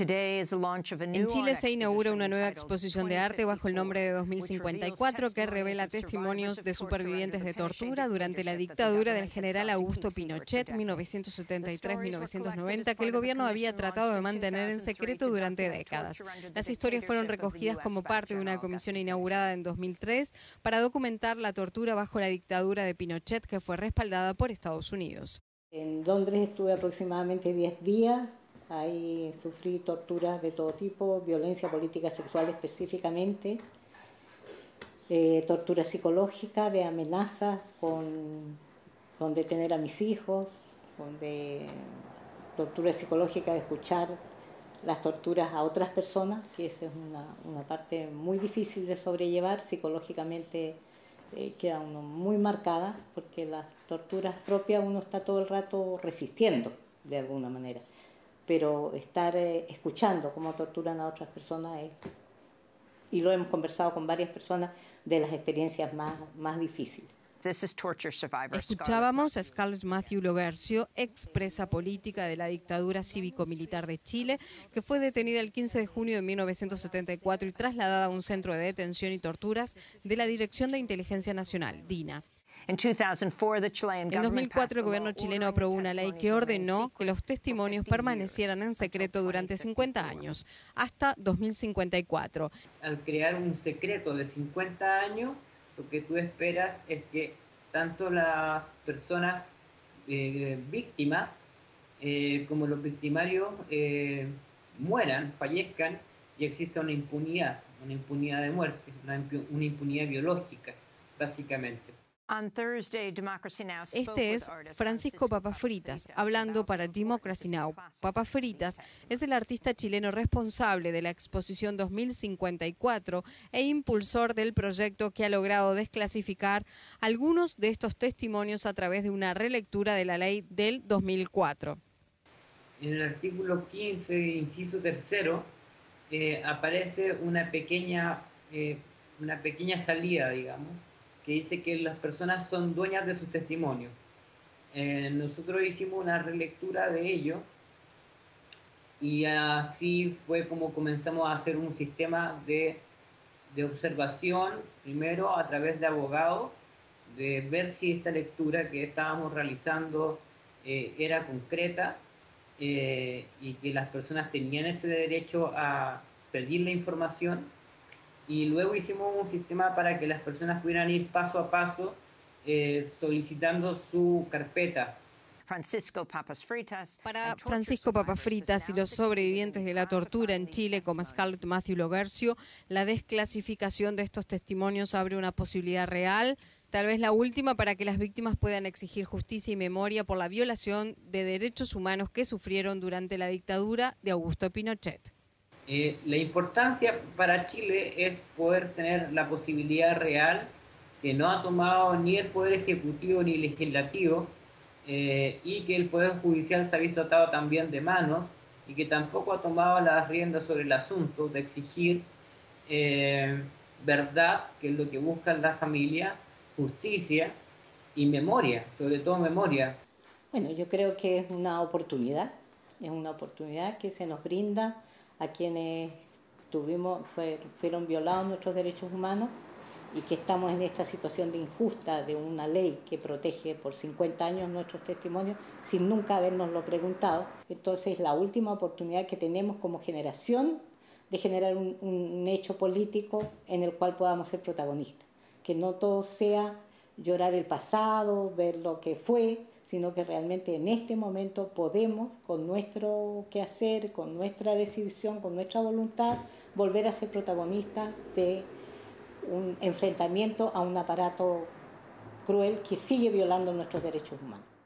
En Chile se inaugura una nueva exposición de arte bajo el nombre de 2054 que revela testimonios de supervivientes de tortura durante la dictadura del general Augusto Pinochet 1973-1990 que el gobierno había tratado de mantener en secreto durante décadas. Las historias fueron recogidas como parte de una comisión inaugurada en 2003 para documentar la tortura bajo la dictadura de Pinochet que fue respaldada por Estados Unidos. En Londres estuve aproximadamente 10 días Ahí sufrí torturas de todo tipo, violencia política sexual específicamente, eh, tortura psicológica, de amenazas con, con, detener a mis hijos, con de, tortura psicológica de escuchar las torturas a otras personas, que esa es una, una parte muy difícil de sobrellevar, psicológicamente eh, queda uno muy marcada, porque las torturas propias uno está todo el rato resistiendo de alguna manera pero estar eh, escuchando cómo torturan a otras personas es, y lo hemos conversado con varias personas de las experiencias más, más difíciles. Escuchábamos a Scarlett Matthew Logercio, expresa política de la dictadura cívico-militar de Chile, que fue detenida el 15 de junio de 1974 y trasladada a un centro de detención y torturas de la Dirección de Inteligencia Nacional, DINA. En 2004, el gobierno chileno aprobó una ley que ordenó que los testimonios permanecieran en secreto durante 50 años, hasta 2054. Al crear un secreto de 50 años, lo que tú esperas es que tanto las personas eh, víctimas eh, como los victimarios eh, mueran, fallezcan y exista una impunidad, una impunidad de muerte, una impunidad biológica, básicamente. Este es Francisco Papafritas, hablando para Democracy Now! Papafritas es el artista chileno responsable de la exposición 2054 e impulsor del proyecto que ha logrado desclasificar algunos de estos testimonios a través de una relectura de la ley del 2004. En el artículo 15, inciso tercero, eh, aparece una pequeña, eh, una pequeña salida, digamos, que dice que las personas son dueñas de sus testimonios. Eh, nosotros hicimos una relectura de ello y así fue como comenzamos a hacer un sistema de, de observación, primero a través de abogados, de ver si esta lectura que estábamos realizando eh, era concreta eh, y que las personas tenían ese derecho a pedir la información y luego hicimos un sistema para que las personas pudieran ir paso a paso eh, solicitando su carpeta. Para Francisco Papafritas y los sobrevivientes de la tortura en Chile, como Scarlett Matthew Logercio, la desclasificación de estos testimonios abre una posibilidad real, tal vez la última, para que las víctimas puedan exigir justicia y memoria por la violación de derechos humanos que sufrieron durante la dictadura de Augusto Pinochet. Eh, la importancia para Chile es poder tener la posibilidad real que no ha tomado ni el Poder Ejecutivo ni el Legislativo eh, y que el Poder Judicial se ha visto atado también de manos y que tampoco ha tomado las riendas sobre el asunto de exigir eh, verdad, que es lo que busca la familia, justicia y memoria, sobre todo memoria. Bueno, yo creo que es una oportunidad, es una oportunidad que se nos brinda a quienes tuvimos, fueron violados nuestros derechos humanos y que estamos en esta situación de injusta de una ley que protege por 50 años nuestros testimonios sin nunca habernoslo preguntado. Entonces, la última oportunidad que tenemos como generación de generar un, un hecho político en el cual podamos ser protagonistas. Que no todo sea llorar el pasado, ver lo que fue, sino que realmente en este momento podemos, con nuestro quehacer, con nuestra decisión, con nuestra voluntad, volver a ser protagonistas de un enfrentamiento a un aparato cruel que sigue violando nuestros derechos humanos.